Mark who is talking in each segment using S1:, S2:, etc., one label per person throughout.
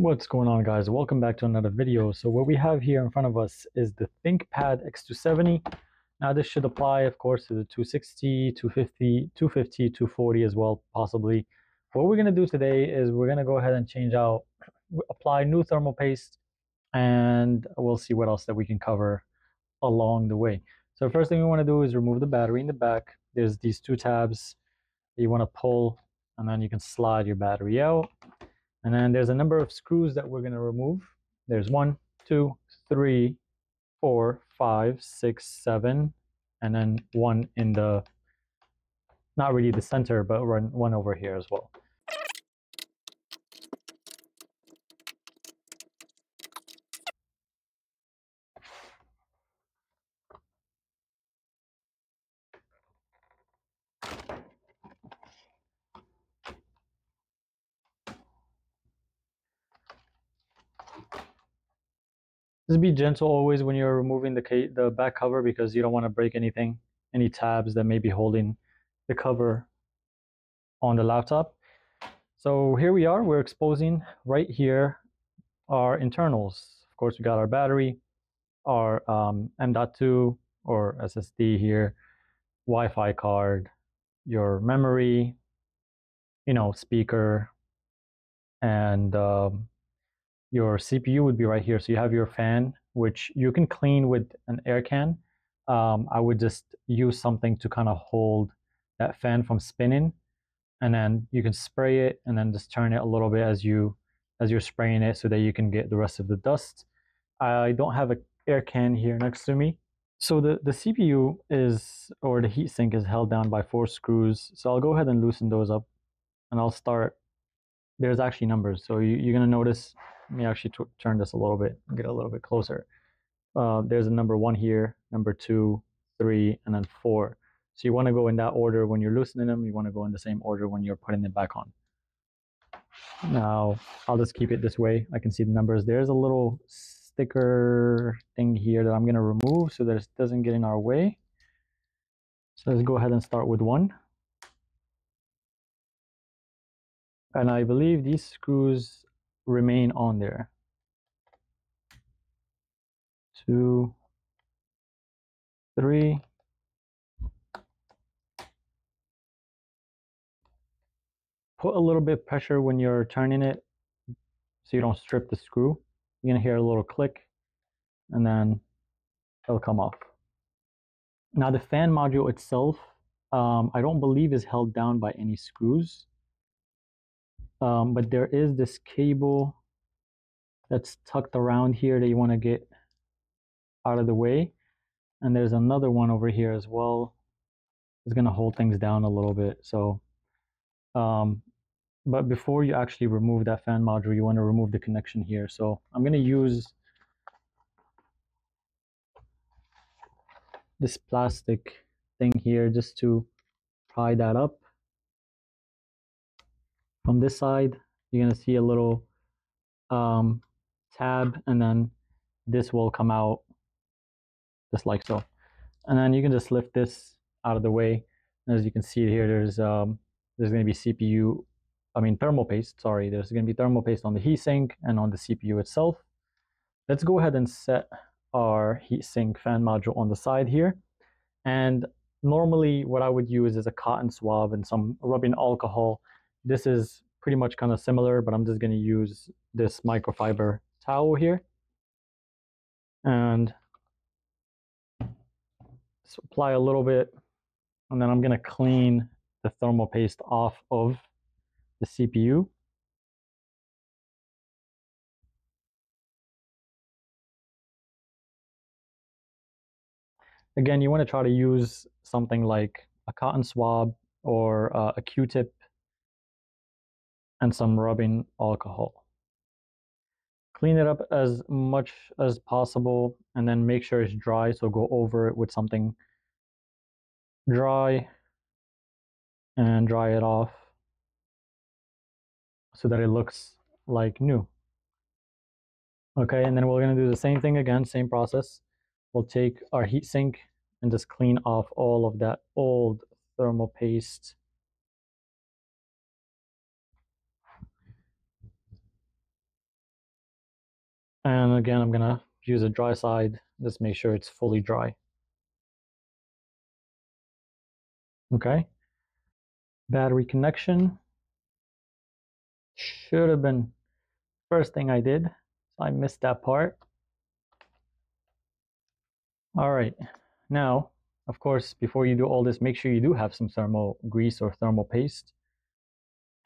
S1: What's going on guys? Welcome back to another video. So what we have here in front of us is the ThinkPad X270. Now this should apply of course to the 260, 250, 250, 240 as well possibly. What we're going to do today is we're going to go ahead and change out, apply new thermal paste and we'll see what else that we can cover along the way. So first thing we want to do is remove the battery in the back. There's these two tabs you want to pull and then you can slide your battery out and then there's a number of screws that we're going to remove. There's one, two, three, four, five, six, seven, and then one in the, not really the center, but one over here as well. Just be gentle always when you're removing the, the back cover because you don't want to break anything, any tabs that may be holding the cover on the laptop. So here we are, we're exposing right here our internals. Of course, we got our battery, our um, M.2 or SSD here, Wi-Fi card, your memory, you know, speaker, and um, your CPU would be right here. So you have your fan, which you can clean with an air can. Um, I would just use something to kind of hold that fan from spinning. And then you can spray it and then just turn it a little bit as you as you're spraying it so that you can get the rest of the dust. I don't have an air can here next to me. So the, the CPU is, or the heatsink is held down by four screws. So I'll go ahead and loosen those up and I'll start. There's actually numbers. So you, you're gonna notice let me actually turn this a little bit, get a little bit closer. Uh, there's a number one here, number two, three, and then four. So you want to go in that order when you're loosening them. You want to go in the same order when you're putting it back on. Now, I'll just keep it this way. I can see the numbers. There's a little sticker thing here that I'm going to remove so that it doesn't get in our way. So let's go ahead and start with one. And I believe these screws remain on there. Two, three, put a little bit pressure when you're turning it so you don't strip the screw. You're gonna hear a little click and then it'll come off. Now the fan module itself, um, I don't believe is held down by any screws um, but there is this cable that's tucked around here that you want to get out of the way. And there's another one over here as well. It's going to hold things down a little bit so um, but before you actually remove that fan module you want to remove the connection here. So I'm going to use this plastic thing here just to pry that up from this side, you're going to see a little um, tab and then this will come out just like so. And then you can just lift this out of the way. And as you can see here, there's um, there's going to be CPU, I mean thermal paste, sorry. There's going to be thermal paste on the heatsink and on the CPU itself. Let's go ahead and set our heatsink fan module on the side here. And normally what I would use is a cotton swab and some rubbing alcohol this is pretty much kind of similar, but I'm just going to use this microfiber towel here. And apply a little bit, and then I'm going to clean the thermal paste off of the CPU. Again, you want to try to use something like a cotton swab or uh, a Q-tip and some rubbing alcohol. Clean it up as much as possible and then make sure it's dry. So go over it with something dry and dry it off so that it looks like new. Okay, and then we're to do the same thing again, same process. We'll take our heatsink and just clean off all of that old thermal paste And again, I'm gonna use a dry side. Just make sure it's fully dry. Okay. Battery connection. Should have been first thing I did. So I missed that part. All right. Now, of course, before you do all this, make sure you do have some thermal grease or thermal paste.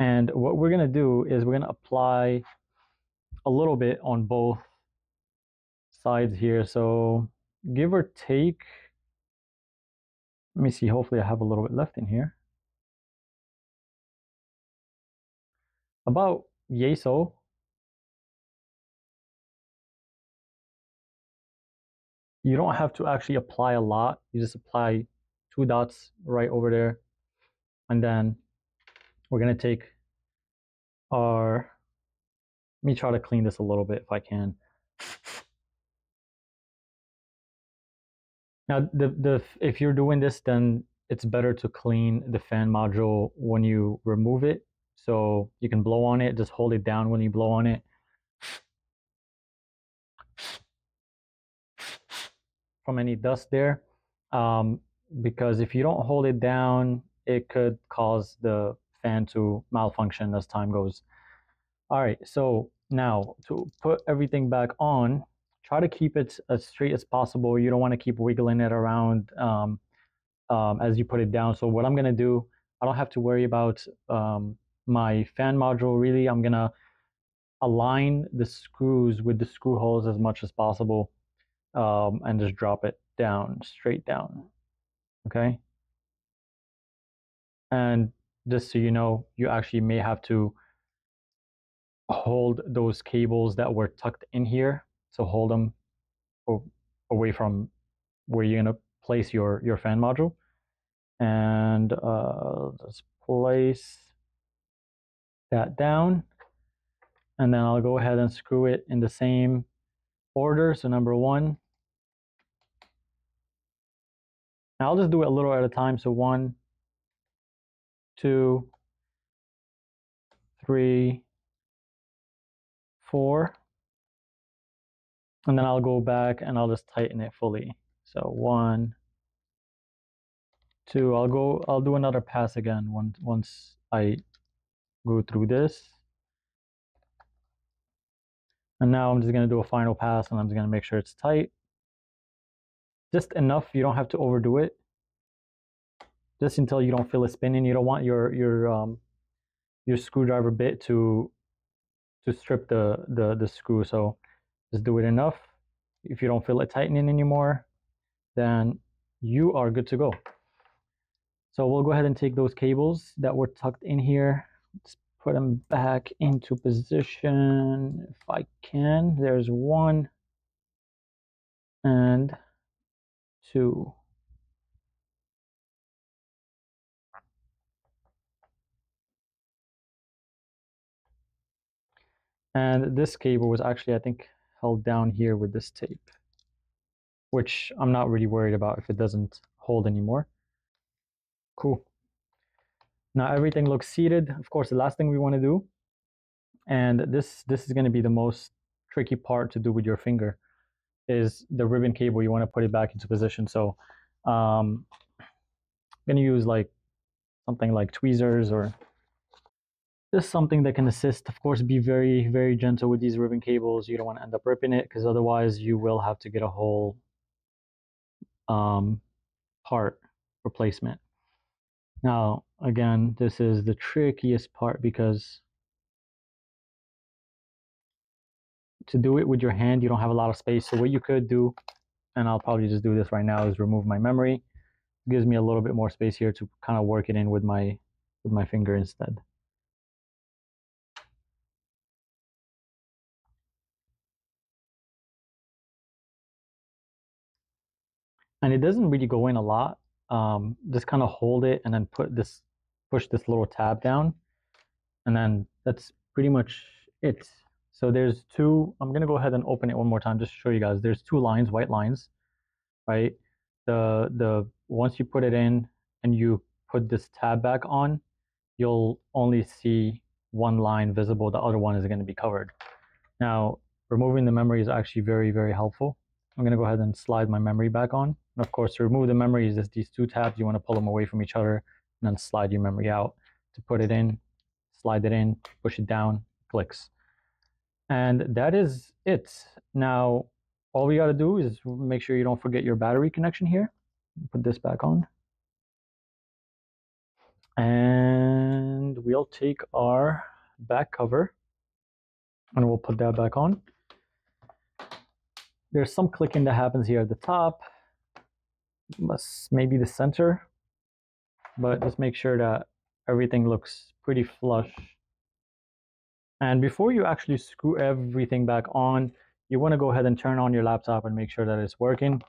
S1: And what we're going to do is we're going to apply a little bit on both sides here. So give or take, let me see, hopefully I have a little bit left in here. About yay so. You don't have to actually apply a lot. You just apply two dots right over there. And then we're to take our, let me try to clean this a little bit if I can. Now, the, the if you're doing this, then it's better to clean the fan module when you remove it. So you can blow on it, just hold it down when you blow on it. From any dust there. Um, because if you don't hold it down, it could cause the fan to malfunction as time goes. All right, so now to put everything back on, try to keep it as straight as possible. You don't want to keep wiggling it around um, um, as you put it down. So what I'm going to do, I don't have to worry about um, my fan module really. I'm going to align the screws with the screw holes as much as possible um, and just drop it down, straight down. Okay. And just so you know, you actually may have to hold those cables that were tucked in here so hold them away from where you're going to place your, your fan module. And uh, let's place that down. And then I'll go ahead and screw it in the same order. So number one. Now I'll just do it a little at a time. So one, two, three, four, and then I'll go back and I'll just tighten it fully. So one, two, I'll go, I'll do another pass again once, once I go through this. And now I'm just to do a final pass and I'm just to make sure it's tight. Just enough, you don't have to overdo it. Just until you don't feel it spinning. You don't want your your um your screwdriver bit to to strip the the the screw. So just do it enough. If you don't feel it tightening anymore, then you are good to go. So we'll go ahead and take those cables that were tucked in here. Let's put them back into position if I can. There's one and two. And this cable was actually, I think, held down here with this tape, which I'm not really worried about if it doesn't hold anymore. Cool. Now everything looks seated. Of course, the last thing we want to do, and this this is going to be the most tricky part to do with your finger, is the ribbon cable. You want to put it back into position. So um, I'm going to use like something like tweezers or just something that can assist. Of course, be very, very gentle with these ribbon cables. You don't want to end up ripping it because otherwise you will have to get a whole um, part replacement. Now, again, this is the trickiest part because to do it with your hand, you don't have a lot of space. So what you could do, and I'll probably just do this right now, is remove my memory. It gives me a little bit more space here to kind of work it in with my with my finger instead. And it doesn't really go in a lot. Um, just kind of hold it and then put this, push this little tab down, and then that's pretty much it. So there's two, I'm gonna go ahead and open it one more time just to show you guys. There's two lines, white lines, right? The, the, once you put it in and you put this tab back on, you'll only see one line visible, the other one is gonna be covered. Now, removing the memory is actually very, very helpful. I'm going to go ahead and slide my memory back on. And of course, to remove the memory is these two tabs. You want to pull them away from each other and then slide your memory out. To put it in, slide it in, push it down, clicks. And that is it. Now, all we got to do is make sure you don't forget your battery connection here. Put this back on. And we'll take our back cover and we'll put that back on. There's some clicking that happens here at the top, maybe the center, but just make sure that everything looks pretty flush. And before you actually screw everything back on, you want to go ahead and turn on your laptop and make sure that it's working.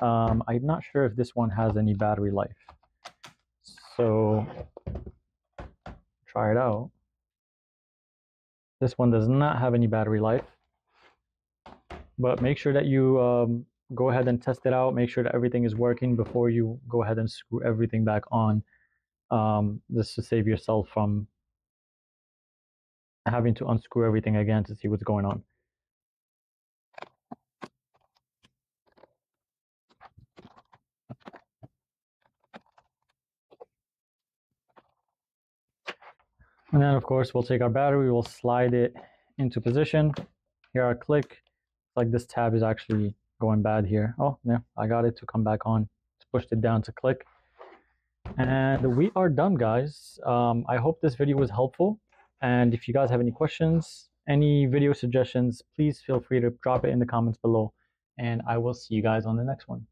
S1: Um, I'm not sure if this one has any battery life. So try it out. This one does not have any battery life, but make sure that you um, go ahead and test it out. Make sure that everything is working before you go ahead and screw everything back on. Um, just to save yourself from having to unscrew everything again to see what's going on. And then of course we'll take our battery, we'll slide it into position. Here our click, like this tab is actually going bad here. Oh, yeah, I got it to come back on. Just pushed it down to click. And we are done, guys. Um, I hope this video was helpful. And if you guys have any questions, any video suggestions, please feel free to drop it in the comments below. And I will see you guys on the next one.